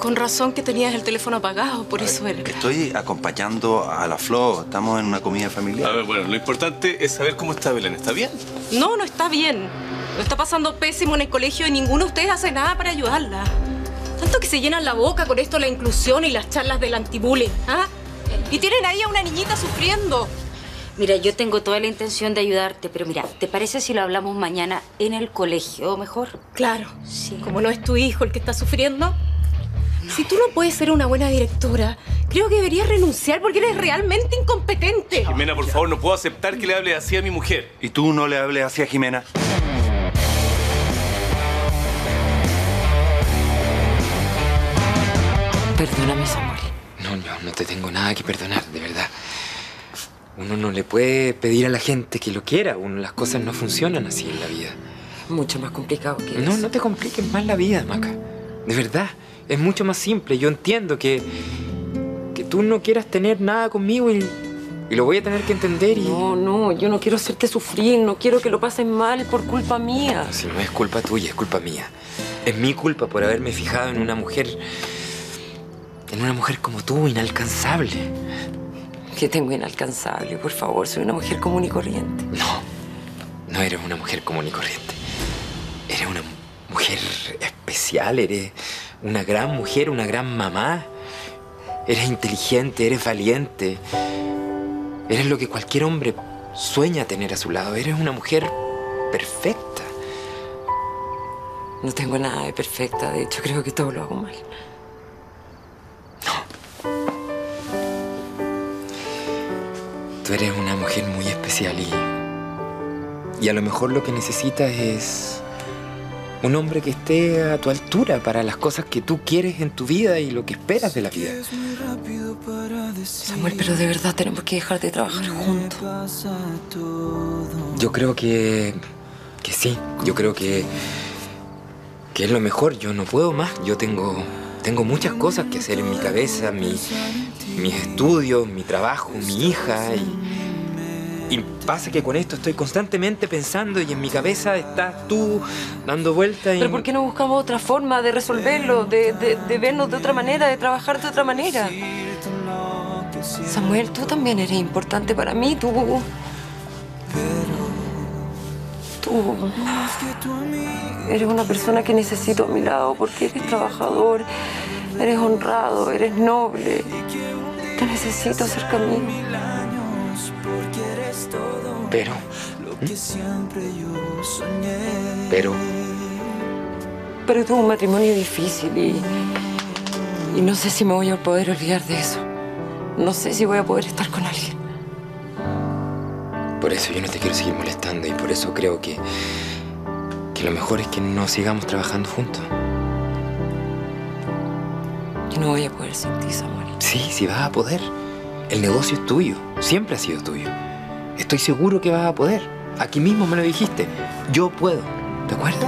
Con razón que tenías el teléfono apagado, por eso era. Estoy acompañando a la Flor. Estamos en una comida familiar. A ver, bueno, lo importante es saber cómo está Belén. ¿Está bien? No, no está bien. Lo está pasando pésimo en el colegio y ninguno de ustedes hace nada para ayudarla. Tanto que se llenan la boca con esto la inclusión y las charlas del antibullying, ¿ah? Y tienen ahí a una niñita sufriendo. Mira, yo tengo toda la intención de ayudarte, pero mira, ¿te parece si lo hablamos mañana en el colegio mejor? Claro. Sí. Como no es tu hijo el que está sufriendo. Si tú no puedes ser una buena directora, creo que deberías renunciar porque eres realmente incompetente. Jimena, por favor, no puedo aceptar que le hable así a mi mujer. ¿Y tú no le hables así a Jimena? Perdóname, Samuel. No, no, no te tengo nada que perdonar, de verdad. Uno no le puede pedir a la gente que lo quiera. Uno, las cosas no funcionan así en la vida. Mucho más complicado que No, eso. no te compliques más la vida, Maca. De verdad, es mucho más simple. Yo entiendo que, que tú no quieras tener nada conmigo y, y lo voy a tener que entender y... No, no, yo no quiero hacerte sufrir, no quiero que lo pases mal por culpa mía. Si no es culpa tuya, es culpa mía. Es mi culpa por haberme fijado en una mujer... En una mujer como tú, inalcanzable. Que tengo inalcanzable, por favor, soy una mujer común y corriente. No, no eres una mujer común y corriente. Eres una mujer especial, eres una gran mujer, una gran mamá. Eres inteligente, eres valiente. Eres lo que cualquier hombre sueña tener a su lado. Eres una mujer perfecta. No tengo nada de perfecta, de hecho creo que todo lo hago mal. Tú eres una mujer muy especial y... Y a lo mejor lo que necesitas es... Un hombre que esté a tu altura para las cosas que tú quieres en tu vida y lo que esperas de la vida. Samuel, pero de verdad tenemos que dejar de trabajar juntos. Yo creo que... Que sí. Yo creo que... Que es lo mejor. Yo no puedo más. Yo tengo... Tengo muchas cosas que hacer en mi cabeza. Mi, mis estudios, mi trabajo, mi hija y... Y pasa que con esto estoy constantemente pensando y en mi cabeza estás tú dando vueltas y... Pero ¿por qué no buscamos otra forma de resolverlo, de, de- de vernos de otra manera, de trabajar de otra manera? Samuel, tú también eres importante para mí, tú... Tú... Eres una persona que necesito a mi lado porque eres trabajador, eres honrado, eres noble. Te necesito cerca a mí. Pero... Pero... Pero tuve un matrimonio difícil y, y no sé si me voy a poder olvidar de eso. No sé si voy a poder estar con alguien. Por eso yo no te quiero seguir molestando y por eso creo que... Que lo mejor es que no sigamos trabajando juntos. Yo no voy a poder sin ti, Samuel. Sí, sí vas a poder. El negocio es tuyo. Siempre ha sido tuyo. Estoy seguro que vas a poder. Aquí mismo me lo dijiste. Yo puedo. ¿De acuerdo?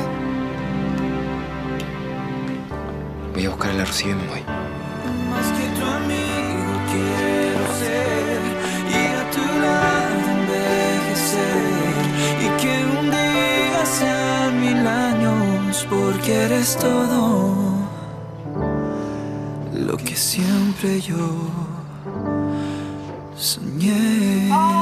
Voy a buscar a la Rocío y me voy. Más que tu amigo quiero ser y a tu lado envejecer y que un día sean mil años porque eres todo lo que siempre yo soñé.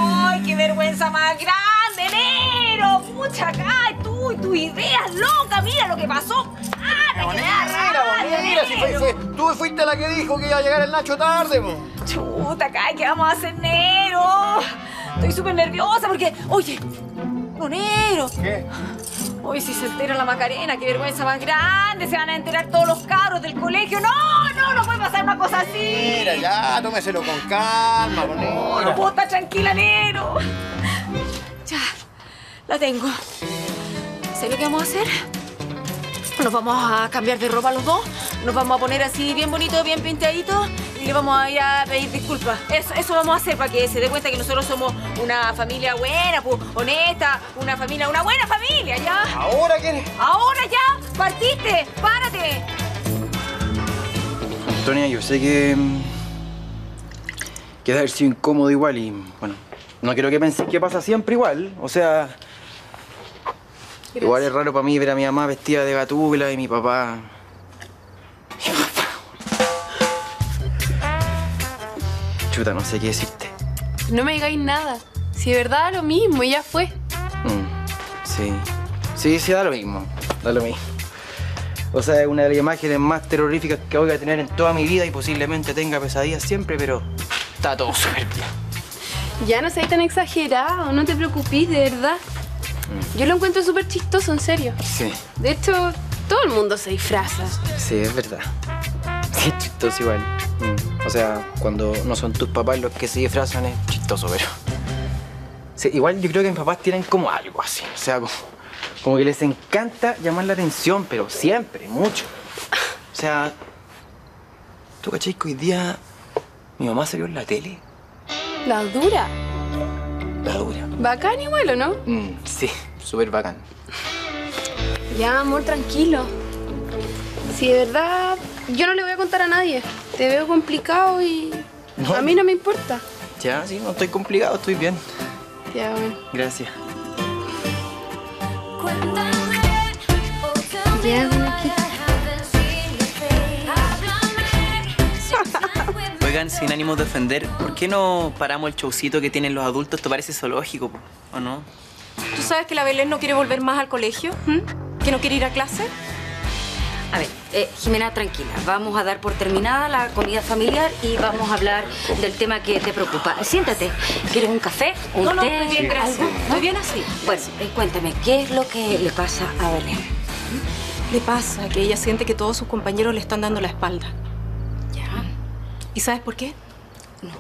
¡Ay, qué vergüenza más grande, Nero! ¡Pucha, acá! ¡Tú y tus ideas locas! ¡Mira lo que pasó! ¡Ah, da rabia, Mira, si fue, fue- tú fuiste la que dijo que iba a llegar el Nacho tarde, po. Chuta, acá, ¿qué vamos a hacer, Nero? Estoy súper nerviosa porque, oye, no, Nero. ¿Qué? Hoy si se entera la Macarena, qué vergüenza más grande, se van a enterar todos los cabros del colegio. No, no, no puede pasar una cosa así. Mira, ya, tómeselo con calma, con No, no puedo estar tranquila, Nero. Ya, la tengo. ¿Sabes lo que vamos a hacer? Nos vamos a cambiar de ropa los dos, nos vamos a poner así bien bonito, bien pintadito le vamos a ir a pedir disculpas. Eso, eso vamos a hacer para que se dé cuenta que nosotros somos una familia buena, pu, honesta, una familia, una buena familia, ¿ya? ¿Ahora qué? Ahora ya, partiste, párate. Antonia, yo sé que. mm, que debe haber sido incómodo igual y. bueno, no quiero que penses que pasa siempre igual. O sea. Igual es raro para mí ver a mi mamá vestida de gatúbela y. Mi papá. Chuta, no sé qué decirte. No me digáis nada. Si de verdad da lo mismo, ya fue. Mm, sí. Sí, sí, da lo mismo. Da lo mismo. O sea, es una de las imágenes más terroríficas que voy a tener en toda mi vida y posiblemente tenga pesadillas siempre, pero está todo súper bien. Ya no seas tan exagerado, no te preocupes, de verdad. Yo lo encuentro súper chistoso, en serio. Sí, De hecho, todo el mundo se disfraza. sí, es verdad. Sí, es chistoso igual. Mm, O sea, cuando no son tus papás los que se disfrazan es chistoso, pero... Sí, igual yo creo que mis papás tienen como algo así. O sea, como, como que les encanta llamar la atención, pero siempre, mucho. O sea, ¿tú cachai que hoy día mi mamá salió en la tele? La dura. La dura. Bacán igual, ¿o no? Mm, sí, súper bacán. Ya, amor, tranquilo. Si de verdad, yo no le voy a contar a nadie. Te veo complicado y No. a mí no me importa. Ya, sí, no estoy complicado, estoy bien. Ya, bueno. Gracias. Ya, ven aquí. Oigan, sin ánimo de ofender, ¿por qué no paramos el showcito que tienen los adultos? Esto parece zoológico, po, ¿o no? ¿Tú sabes que la Belén no quiere volver más al colegio? ¿Mm? ¿Que no quiere ir a clase? A ver, eh, Jimena, tranquila. Vamos a dar por terminada la comida familiar y vamos a hablar del tema que te preocupa. Siéntate. ¿Quieres un café? ¿Un No, no, té? estoy bien, gracias. ¿Algo? Estoy bien así. Bueno, eh, cuéntame, ¿qué es lo que le pasa a Belén? Le pasa que ella siente que todos sus compañeros le están dando la espalda. Ya. ¿Y sabes por qué? No.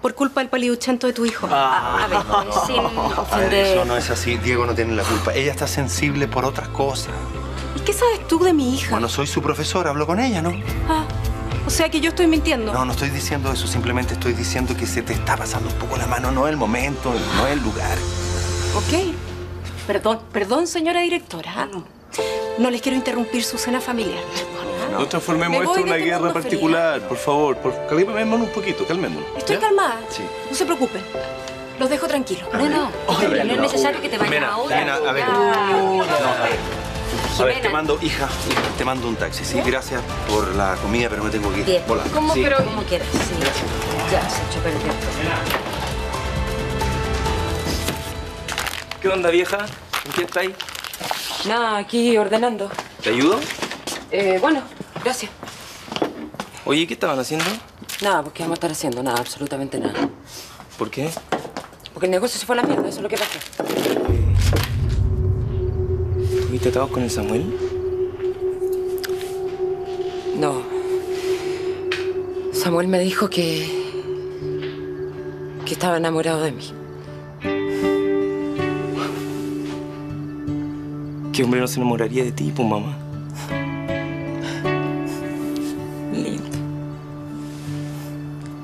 Por culpa del paliduchento de tu hijo. A, a ver, sin A ver, ofender. eso no es así. Diego no tiene la culpa. Ella está sensible por otras cosas. ¿Y qué sabes tú de mi hija? Bueno, soy su profesor, hablo con ella, ¿no? Ah, o sea que yo estoy mintiendo. No, no estoy diciendo eso, simplemente estoy diciendo que se te está pasando un poco la mano, no es el momento, no es el lugar. Ok. Perdón, perdón, señora directora. ¿ah? No les quiero interrumpir su cena familiar. No transformemos Me esto voy en una este guerra particular, por favor. Por... Calmémonos un poquito, calmémonos. Estoy ¿ya? calmada. Sí. No se preocupen. Los dejo tranquilos. No, no. No es necesario que te vayas Jimena, ahora. Jimena, a ver. Ya. No, a ver. Te Jimena. mando, hija, hija, te mando un taxi. Sí, gracias por la comida, pero me tengo que ir. Bien. Volando. ¿Cómo? Sí. Pero Como quieras, sí. Ya se echó a perder todo. ¿Qué onda, vieja? ¿En qué estáis? Nada, aquí ordenando. ¿Te ayudo? Eh, bueno, gracias. Oye, ¿qué estaban haciendo? Nada, porque vamos a estar haciendo nada, absolutamente nada. ¿Por qué? Porque el negocio se fue a la mierda, eso es lo que pasó. ¿Tuviste atados con el Samuel? No. Samuel me dijo que. que estaba enamorado de mí. ¿Qué hombre no se enamoraría de ti, pues, mamá? Lindo.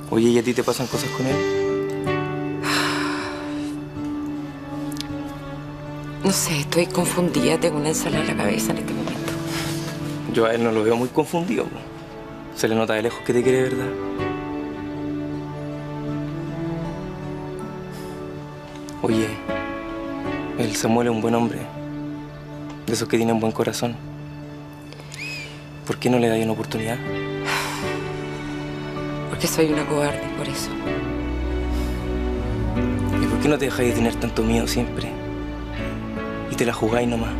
Oye, ¿y a ti te pasan cosas con él? Sé, estoy confundida, tengo una ensalada en la cabeza en este momento. Yo a él no lo veo muy confundido. Se le nota de lejos que te quiere, ¿verdad? Oye, el Samuel es un buen hombre. De esos que tienen buen corazón. ¿Por qué no le dais una oportunidad? Porque soy una cobarde, por eso. ¿Y por qué no te dejáis de tener tanto miedo siempre? Y te la jugáis nomás.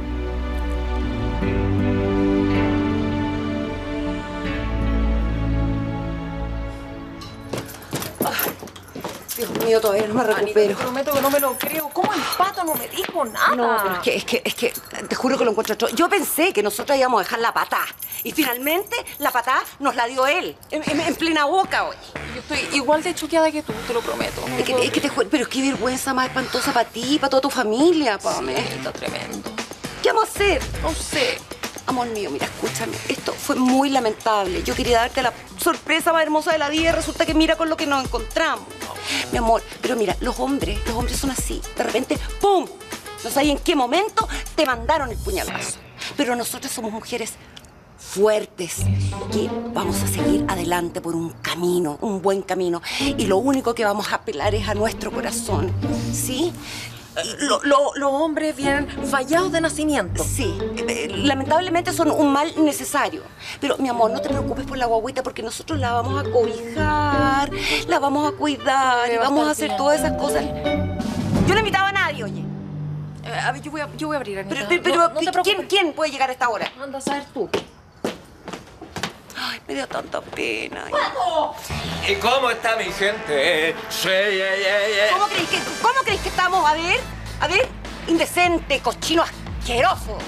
Dios mío, todavía no me recupero. prometo que no me lo creo. ¿Cómo el pato no me dijo nada? No, pero es que, es que, es que, te juro que lo encuentro. Yo pensé que nosotros íbamos a dejar la patá. Y finalmente la patá nos la dio él, en, en- en plena boca hoy. Yo estoy igual de choqueada que tú, te lo prometo. No Es que, es que te juro, pero qué vergüenza más espantosa para ti, para toda tu familia, Pame. Está tremendo. ¿Qué vamos a hacer? No sé. Amor mío, mira, escúchame. Esto fue muy lamentable. Yo quería darte la sorpresa más hermosa de la vida y resulta que mira con lo que nos encontramos. Mi amor, pero mira, los hombres, los hombres son así. De repente, ¡pum! No sabes en qué momento te mandaron el puñalazo. Pero nosotros somos mujeres fuertes que vamos a seguir adelante por un camino, un buen camino. Y lo único que vamos a apelar es a nuestro corazón, ¿sí? Lo- lo- los hombres vienen fallados de nacimiento. Sí, lamentablemente son un mal necesario. Pero, mi amor, no te preocupes por la guaguita porque nosotros la vamos a cobijar, la vamos a cuidar y vamos a hacer todas esas cosas. Yo no invitaba a nadie, oye. Eh, a ver, yo voy a, yo voy a abrir, Anita. Pero, pero, No- no te ¿quién. ¿quién puede llegar a esta hora? Anda a saber tú. Ay, me dio tanta pena. ¿Y cómo está mi gente? Sí, yeah, yeah, yeah. ¿Cómo creéis que, cómo creéis que estamos? A ver, a ver, indecente, cochino asqueroso.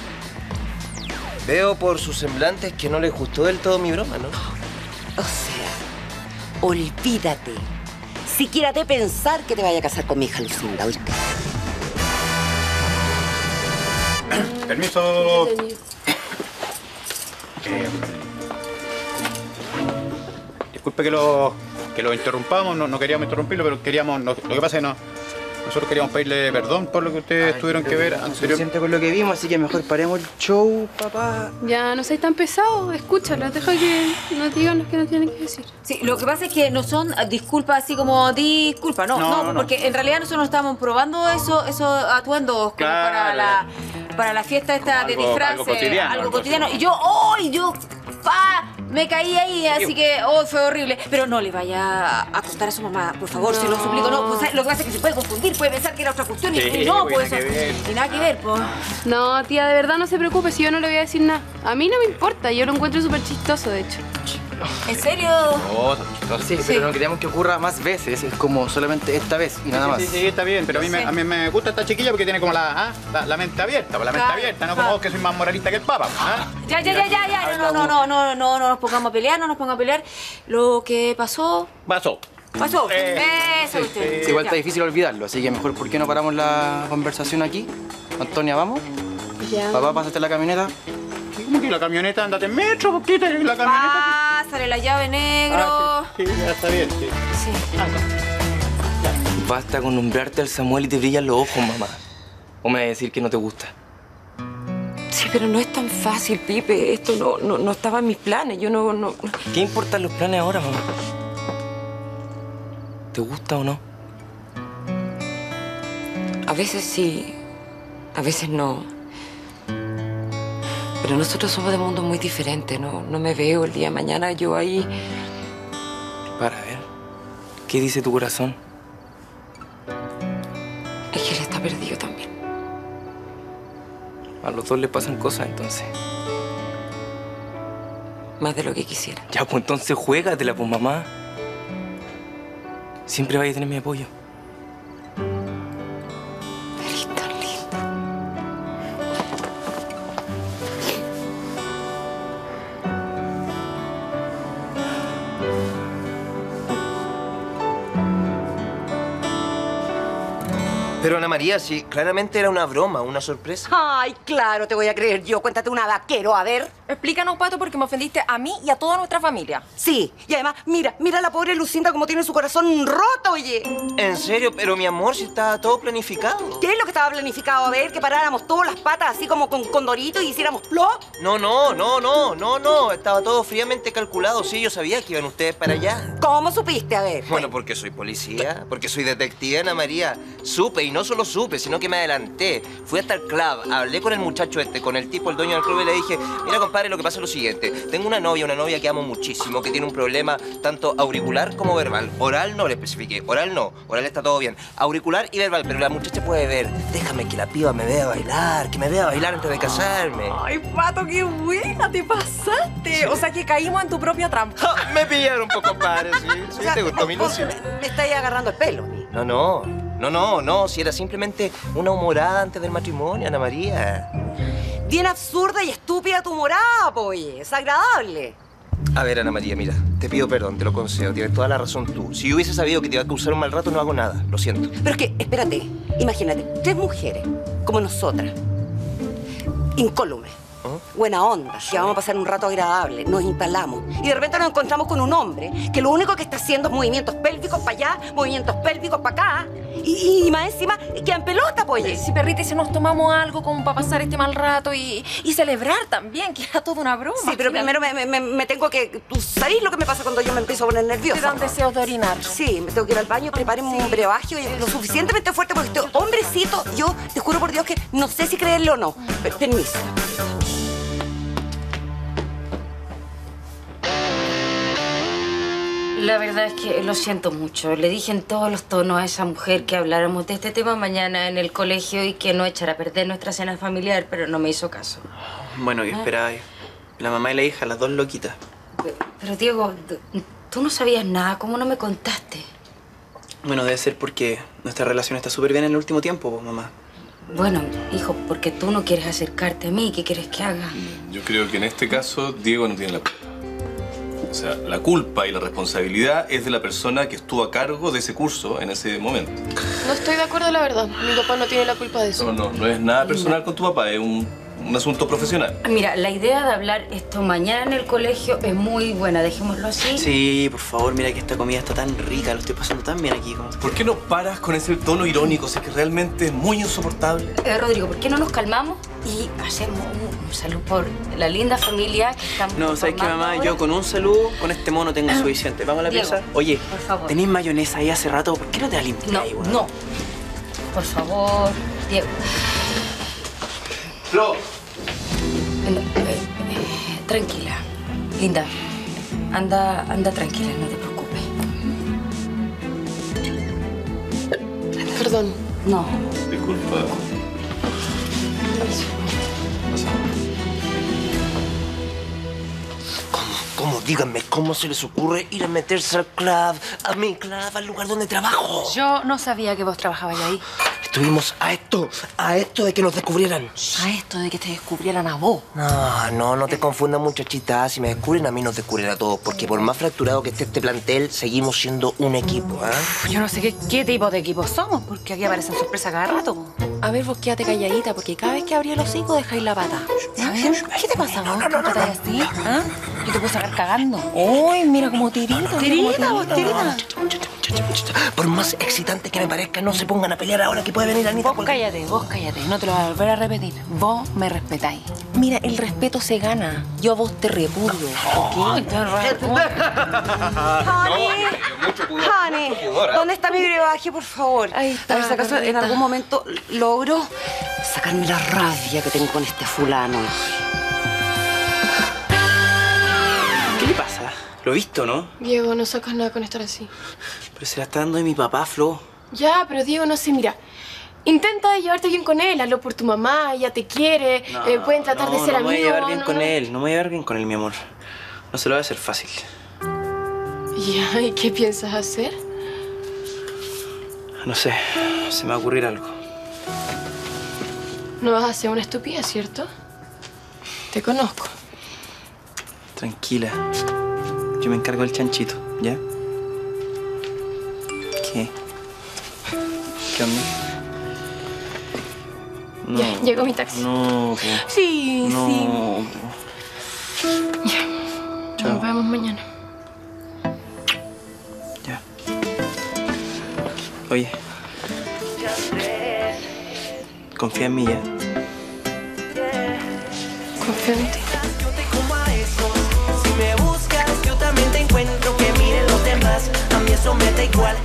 Veo por sus semblantes que no les gustó del todo mi broma, ¿no? O sea, olvídate. Siquiera de pensar que te vaya a casar con mi hija Lucinda, ¿oíste? Permiso. Eh, disculpe que lo, que lo interrumpamos, no, queríamos interrumpirlo, pero queríamos. no- lo que pasa es que no, nosotros queríamos pedirle perdón por lo que ustedes tuvieron que ver anterior. Suficiente con lo que vimos, así que mejor paremos el show, papá. Ya no seas tan pesado, escúchalos, deja que nos digan lo que nos tienen que decir. Sí, lo que pasa es que no son ah, disculpas así como disculpa, no, No, no, no, no. porque en realidad nosotros no estábamos probando eso, esos atuendos como Claro. para la para la fiesta esta de Algo- disfraces, algo cotidiano, algo cotidiano. Y yo, ¡ay! yo, pa, me caí ahí, así que, oh, fue horrible. Pero no le vaya a contar a su mamá, por favor, se lo suplico. No, pues, lo que pasa es que se puede confundir, puede pensar que era otra cuestión y- Sí, y, no, pues, pues nada. Y nada que ver, pues. No, tía, de verdad no se preocupe si yo no le voy a decir nada. A mí no me importa, yo lo encuentro súper chistoso, de hecho. ¿En serio? Sí, pero no queríamos que ocurra más veces, es como solamente esta vez y nada más. Sí, sí, sí, está bien, pero a mí, me, a mí me gusta esta chiquilla porque tiene como la, ah, la, la mente abierta, la mente abierta, no como vos que soy más moralista que el Papa. ¿ah? Ya, ya, ya, ya, ya, no, no, no, no, no, no nos pongamos a pelear, no nos pongamos a pelear. Lo que pasó, Pasó. pasó. Eh, Eso, Sí, usted. sí, igual Ya. está difícil olvidarlo, así que mejor, ¿por qué no paramos la conversación aquí? Antonia, ¿vamos? Ya. Papá, pásate la camioneta. ¿Cómo que la camioneta? Andate en metro, poquita, la camioneta. Pásale la llave negro. Ah, sí, sí, ya está bien, sí. Basta con nombrarte al Samuel y te brillan los ojos, mamá. ¿O me vas a decir que no te gusta? Sí, pero no es tan fácil, Pipe. Esto no, no, no estaba en mis planes. Yo no, no... ¿Qué importan los planes ahora, mamá? ¿Te gusta o no? A veces sí, a veces no. Pero nosotros somos de mundos muy diferentes. No, no me veo el día de mañana yo ahí. Para ver. ¿Qué dice tu corazón? Es que él está perdido también. A los dos le pasan cosas, entonces. Más de lo que quisiera. Ya, pues entonces juégatela, pues, mamá. Siempre vais a tener mi apoyo. Pero Ana María, sí, claramente era una broma, una sorpresa. Ay, claro, te voy a creer yo. Cuéntate una vaquero, a ver. Explícanos, Pato, porque me ofendiste a mí y a toda nuestra familia. Sí, y además, mira, mira a la pobre Lucinda como tiene su corazón roto, oye. En serio, pero mi amor, si estaba todo planificado. ¿Qué es lo que estaba planificado? A ver, que paráramos todas las patas así como con condorito y hiciéramos plop. No, no, no, no, no, no. Estaba todo fríamente calculado. Sí, yo sabía que iban ustedes para allá. ¿Cómo supiste? A ver. Bueno, porque soy policía, porque soy detective, Ana María. Supe, y no solo supe, sino que me adelanté. Fui hasta el club, hablé con el muchacho este, con el tipo, el dueño del club, y le dije, mira, compadre, lo que pasa es lo siguiente. Tengo una novia, una novia que amo muchísimo, que tiene un problema tanto auricular como verbal. Oral no le especifiqué, oral no, oral está todo bien. Auricular y verbal, pero la muchacha puede ver. Déjame que la piba me vea bailar, que me vea bailar antes de casarme. Ay, Pato, qué buena, te pasaste. O sea que caímos en tu propia trampa. me pillaron un poco, compadre, sí, sí, te gustó mi ilusión. Me estáis agarrando el pelo. No, no, no, no, no, si era simplemente una humorada antes del matrimonio, Ana María. Bien absurda y estúpida tu morada, po, oye. Es agradable. A ver, Ana María, mira, te pido perdón, te lo concedo, tienes toda la razón tú. Si yo hubiese sabido que te iba a causar un mal rato, no hago nada, lo siento. Pero es que, espérate, imagínate, tres mujeres, como nosotras, incólumes, buena onda, que vamos a pasar un rato agradable, nos instalamos y de repente nos encontramos con un hombre que lo único que está haciendo es movimientos pélvicos para allá, movimientos pélvicos para acá Y, y más encima, quedan pelota, polle. Sí, perrita, y si nos tomamos algo como para pasar este mal rato y, y celebrar también, que era toda una broma. Sí, pero primero me, me- me- me tengo que... ¿Tú sabes lo que me pasa cuando yo me empiezo a poner nerviosa? Te dan deseos de orinar. Sí, me tengo que ir al baño, prepárenme un brebaje oye, lo suficientemente fuerte porque este hombrecito, yo te juro por Dios que no sé si creerlo o no. Pero, permiso. La verdad es que lo siento mucho. Le dije en todos los tonos a esa mujer que habláramos de este tema mañana en el colegio y que no echara a perder nuestra cena familiar, pero no me hizo caso. Bueno, ¿qué esperaba yo? La mamá y la hija, las dos loquitas. Pero Diego, tú- no sabías nada, ¿cómo no me contaste? Bueno, debe ser porque nuestra relación está súper bien en el último tiempo, mamá. Bueno, hijo, porque tú no quieres acercarte a mí, ¿qué quieres que haga? Yo creo que en este caso Diego no tiene la culpa. O sea, la culpa y la responsabilidad es de la persona que estuvo a cargo de ese curso en ese momento. No estoy de acuerdo, la verdad. Mi papá no tiene la culpa de eso. No, no, no es nada personal con tu papá, es un, un asunto profesional. Mira, la idea de hablar esto mañana en el colegio es muy buena, dejémoslo así. Sí, por favor, mira que esta comida está tan rica, lo estoy pasando tan bien aquí. Como... ¿Por qué no paras con ese tono irónico? Si es que realmente es muy insoportable. Eh, Rodrigo, ¿por qué no nos calmamos y hacemos un, un salud por la linda familia que estamos No, ¿sabes qué, mamá? ahora? Yo con un saludo, con este mono tengo suficiente. ¿Vamos a la Diego, pieza? Oye, por favor. ¿tenéis mayonesa ahí hace rato? ¿Por qué no te la limpias No, ahí, no. Por favor, Diego. Flo. Bueno, eh, tranquila, linda. Anda, anda tranquila, no te preocupes. Perdón. No. Disculpa. ¿Cómo? Díganme, ¿cómo se les ocurre ir a meterse al club, a mi club, al lugar donde trabajo? Yo no sabía que vos trabajabas ahí. Estuvimos a esto, a esto de que nos descubrieran. A esto de que te descubrieran a vos. No, no, no te confundas, muchachita. Si me descubren, a mí nos descubren a todos. Porque por más fracturado que esté este plantel, seguimos siendo un equipo, ¿ah? Yo no sé qué, qué tipo de equipo somos, porque aquí aparecen sorpresas cada rato. A ver, vos quédate calladita, porque cada vez que abrí el hocico dejáis la pata. A ver, ¿qué te pasa vos? ¿Qué pata así? ¿Ah? Yo te puedo sacar cagando. Uy, mira como tirita. Tirita, vos, tirita. Por más excitante que me parezca, no se pongan a pelear ahora que puede venir Anita. Vos cállate, vos cállate, no te lo voy a volver a repetir. Vos me respetáis. Mira, el respeto se gana. Yo a vos te repudio. ¿ok? Te. Honey, ¿dónde está mi brebaje, por favor? Ahí está, A ver si acaso en algún momento logro sacarme la rabia que tengo con este fulano. ¿Qué le pasa? Lo he visto, ¿no? Diego, no sacas nada con estar así. Pero se la está dando de mi papá, Flo. Ya, pero Diego, no sé, mira. Intenta llevarte bien con él, hazlo por tu mamá, ella te quiere, eh, pueden tratar de no, ser no me voy a amigos. llevar bien no, con no. él, no me voy a llevar bien con él, mi amor. No se lo voy a hacer fácil. Ya, ¿y qué piensas hacer? No sé, se me va a ocurrir algo. No vas a hacer una estupidez, ¿cierto? Te conozco. Tranquila. Yo me encargo del chanchito, ¿ya? ¿Qué onda? No, Ya, llegó mi taxi. No, po. Sí, no. sí. po. Ya. Chao. Nos vemos mañana. Ya. Oye. Confía en mí, ¿ya? Confío en ti. Si me buscas, yo también te encuentro. Que miren los demás, a mí eso me da igual.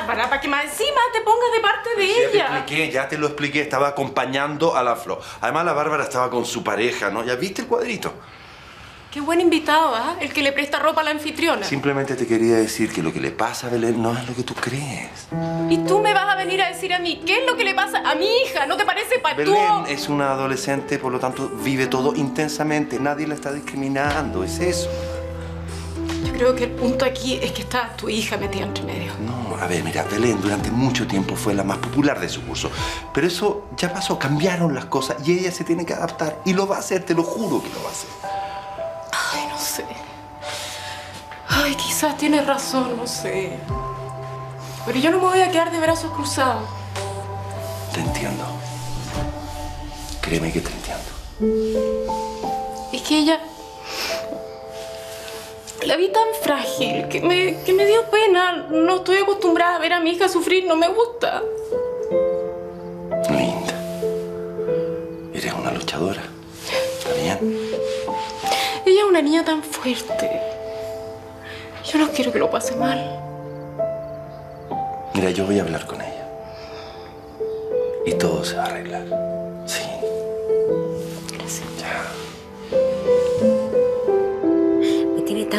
Bárbara para que más encima te pongas de parte de Ya te ella. expliqué, ya te lo expliqué, estaba acompañando a la Flo. Además la Bárbara estaba con su pareja, ¿no? ¿Ya viste el cuadrito? Qué buen invitado, ¿ah? El que le presta ropa a la anfitriona. Simplemente te quería decir que lo que le pasa a Belén no es lo que tú crees. Y tú me vas a venir a decir a mí, ¿qué es lo que le pasa a mi hija? ¿No te parece patúo? Belén es una adolescente, por lo tanto vive todo intensamente. Nadie la está discriminando, es eso. Yo creo que el punto aquí es que está tu hija metida entre medio. No, a ver, mira, Belén durante mucho tiempo fue la más popular de su curso. Pero eso ya pasó, cambiaron las cosas y ella se tiene que adaptar. Y lo va a hacer, te lo juro que lo va a hacer. Ay, no sé. Ay, quizás tienes razón, no sé. Pero yo no me voy a quedar de brazos cruzados. Te entiendo. Créeme que te entiendo. Es que ella... La vi tan frágil que me, que me dio pena. No estoy acostumbrada a ver a mi hija sufrir, no me gusta. Linda. Eres una luchadora. ¿Está bien? Ella es una niña tan fuerte. Yo no quiero que lo pase mal. Mira, yo voy a hablar con ella. Y todo se va a arreglar.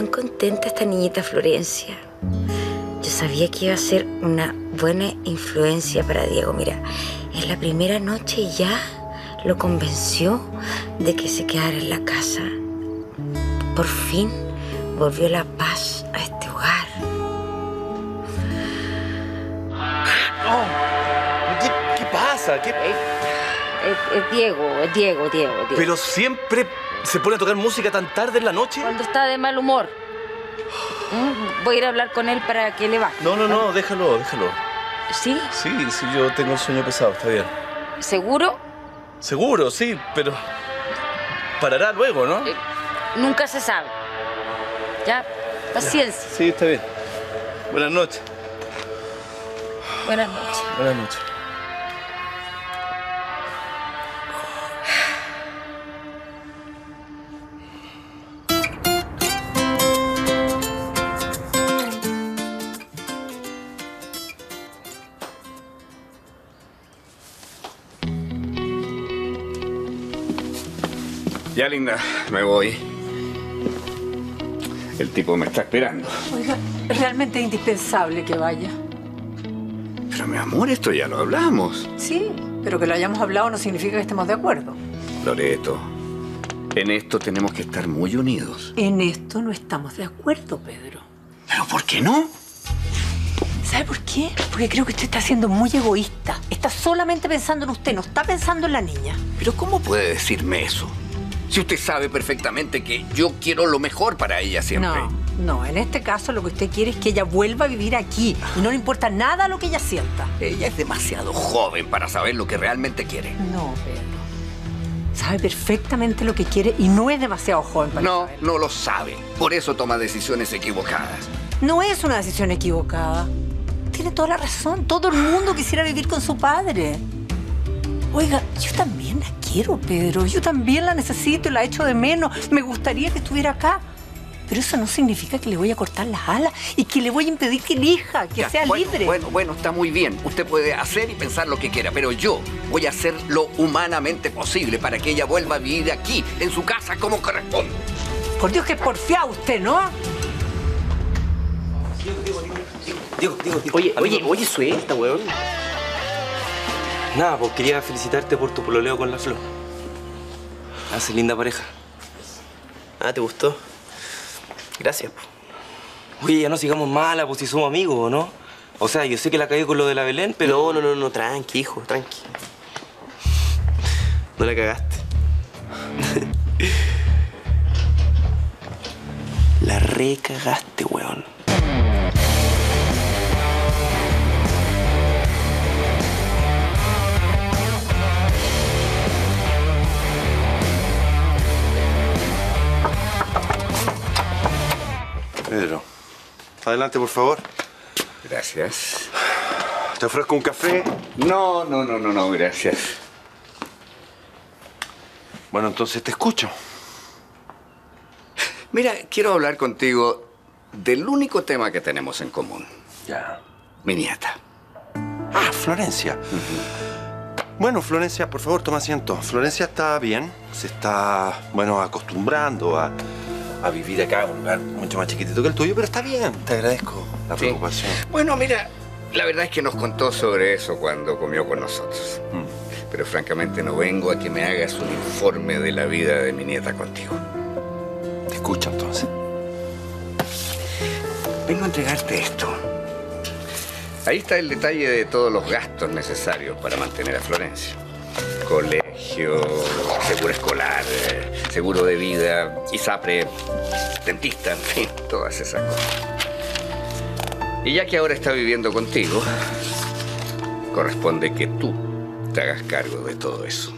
Tan contenta esta niñita Florencia. Yo sabía que iba a ser una buena influencia para Diego. Mira, en la primera noche ya lo convenció de que se quedara en la casa. Por fin volvió la paz a este hogar. ¿Qué, qué pasa? ¿Qué... Es, es Diego, es Diego, Diego, Diego. Pero siempre se pone a tocar música tan tarde en la noche. Cuando está de mal humor. Mm, Voy a ir a hablar con él para que le baje. No, no, no, déjalo, déjalo. ¿Sí? Sí, sí, yo tengo el sueño pesado, está bien. ¿Seguro? Seguro, sí, pero parará luego, ¿no? Nunca se sabe. Ya, paciencia. Sí, está bien. Buenas noches. Buenas noches. Buenas noches. Ya, linda, me voy. El tipo me está esperando. Oiga, realmente es indispensable que vaya. Pero mi amor, esto ya lo hablamos. Sí, pero que lo hayamos hablado no significa que estemos de acuerdo. Loreto, en esto tenemos que estar muy unidos. En esto no estamos de acuerdo, Pedro. ¿Pero por qué no? ¿Sabe por qué? Porque creo que usted está siendo muy egoísta. Está solamente pensando en usted, no está pensando en la niña. Pero ¿cómo puede decirme eso? Si usted sabe perfectamente que yo quiero lo mejor para ella siempre. No, no, en este caso lo que usted quiere es que ella vuelva a vivir aquí y no le importa nada lo que ella sienta. Ella es demasiado joven para saber lo que realmente quiere. No, Pedro. Sabe perfectamente lo que quiere y no es demasiado joven para No, no lo sabe. Por eso toma decisiones equivocadas. No es una decisión equivocada. Tiene toda la razón. Todo el mundo quisiera vivir con su padre. Oiga, yo también la quiero, Pedro. Yo también la necesito y la echo de menos. Me gustaría que estuviera acá. Pero eso no significa que le voy a cortar las alas y que le voy a impedir que elija, que Ya, sea bueno, libre. Bueno, bueno, está muy bien. Usted puede hacer y pensar lo que quiera, pero yo voy a hacer lo humanamente posible para que ella vuelva a vivir aquí, en su casa, como corresponde. Por Dios que es porfiado usted, ¿no? Diego, Diego, Diego. Oye, oye, oye, suelta, weón. Nada, pues quería felicitarte por tu pololeo con la Flo. Hace linda pareja. Ah, ¿te gustó? Gracias, pues. Oye, ya no sigamos mala, pues si somos amigos, ¿no? O sea, yo sé que la cagué con lo de la Belén, pero... No, no, no, no, tranqui, hijo, tranqui. No la cagaste. la recagaste, weón. Pedro, adelante, por favor. Gracias. ¿Te ofrezco un café? No, no, no, no, no, gracias. Bueno, entonces te escucho. Mira, quiero hablar contigo del único tema que tenemos en común. Ya. Mi nieta. Ah, Florencia. Bueno, Florencia, por favor, toma asiento. Florencia está bien, se está, bueno, acostumbrando a, a vivir acá un lugar mucho más chiquitito que el tuyo, pero está bien, te agradezco la Sí. preocupación. Bueno, mira, la verdad es que nos contó sobre eso cuando comió con nosotros. Pero francamente no vengo a que me hagas un informe de la vida de mi nieta contigo. Te escucho entonces. Vengo a entregarte esto. Ahí está el detalle de todos los gastos necesarios para mantener a Florencia. Colegio, seguro escolar, eh, seguro de vida, ISAPRE, dentista, en fin, todas esas cosas. Y ya que ahora está viviendo contigo, corresponde que tú te hagas cargo de todo eso.